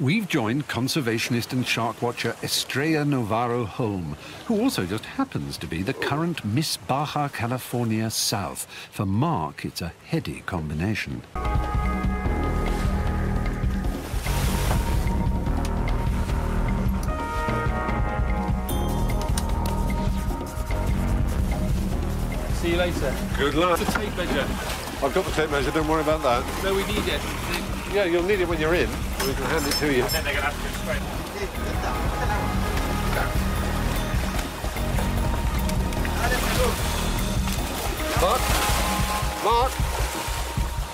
We've joined conservationist and shark watcher Estrella Navarro Holm, who also just happens to be the current Miss Baja California South. For Mark, it's a heady combination. See you later. Good luck. The tape measure. I've got the tape measure, don't worry about that. No, we need it. Yeah, you'll need it when you're in. We can hand it to you. Then they're going to have to straight. Mark? Mark?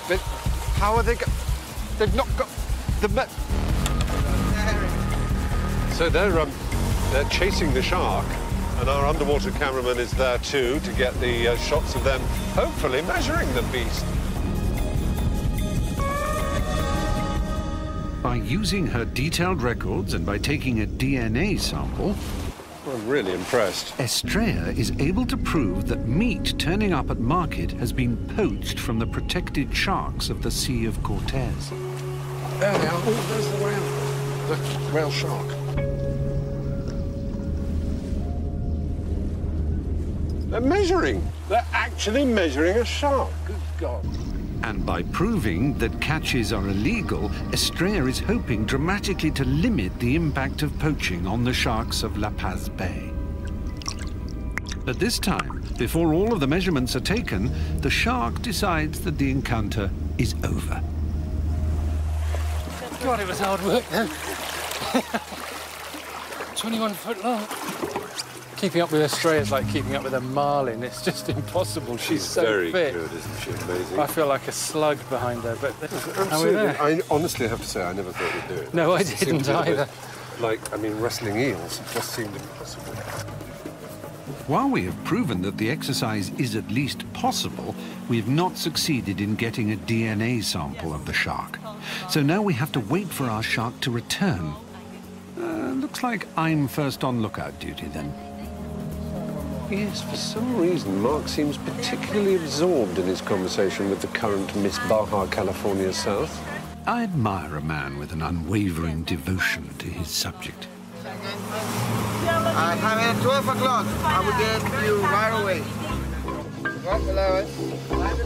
They, how are they go They've not got the me So they're, um, they're chasing the shark, and our underwater cameraman is there too to get the uh, shots of them hopefully measuring the beast. By using her detailed records and by taking a DNA sample, I'm really impressed. Estrella is able to prove that meat turning up at market has been poached from the protected sharks of the Sea of Cortez. There they are. Oh, there's the whale. The whale shark. They're measuring. They're actually measuring a shark. Good God. And by proving that catches are illegal, Estrella is hoping dramatically to limit the impact of poaching on the sharks of La Paz Bay. But this time, before all of the measurements are taken, the shark decides that the encounter is over. God, it was hard work then. 21 foot long. Keeping up with Estrella is like keeping up with a marlin. It's just impossible. She's so very fit. good, isn't she? Amazing. I feel like a slug behind her, but and we're Absolutely. there. I honestly have to say, I never thought we'd do it. No, I It didn't to bit either. Like, I mean, wrestling eels. Just seemed impossible. While we have proven that the exercise is at least possible, we've not succeeded in getting a DNA sample of the shark. So now we have to wait for our shark to return. Uh, looks like I'm first on lookout duty then. Yes, for some reason, Mark seems particularly absorbed in his conversation with the current Miss Baja California South. I admire a man with an unwavering devotion to his subject. I come at 12 o'clock. I will get you right away. Right below it. Right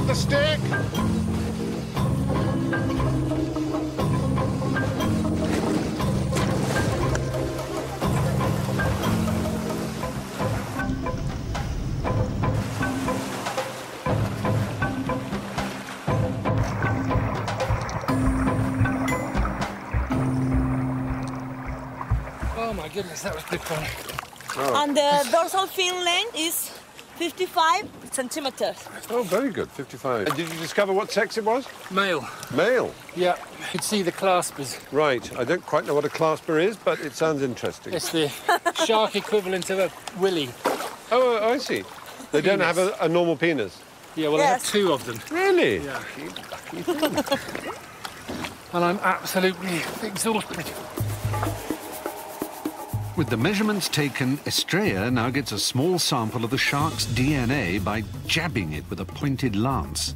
You the stick? Oh my goodness, that was good fun. And the dorsal fin length is 55 centimeters. Oh, very good, 55. And did you discover what sex it was? Male. Male. Yeah, you could see the claspers. Right. I don't quite know what a clasper is, but it sounds interesting. It's the shark equivalent of a willy. Oh, uh, I see. They don't have a, a normal penis. Yeah, well, Yes. I have two of them. Really? Yeah. And I'm absolutely exhausted. With the measurements taken, Estrella now gets a small sample of the shark's DNA by jabbing it with a pointed lance.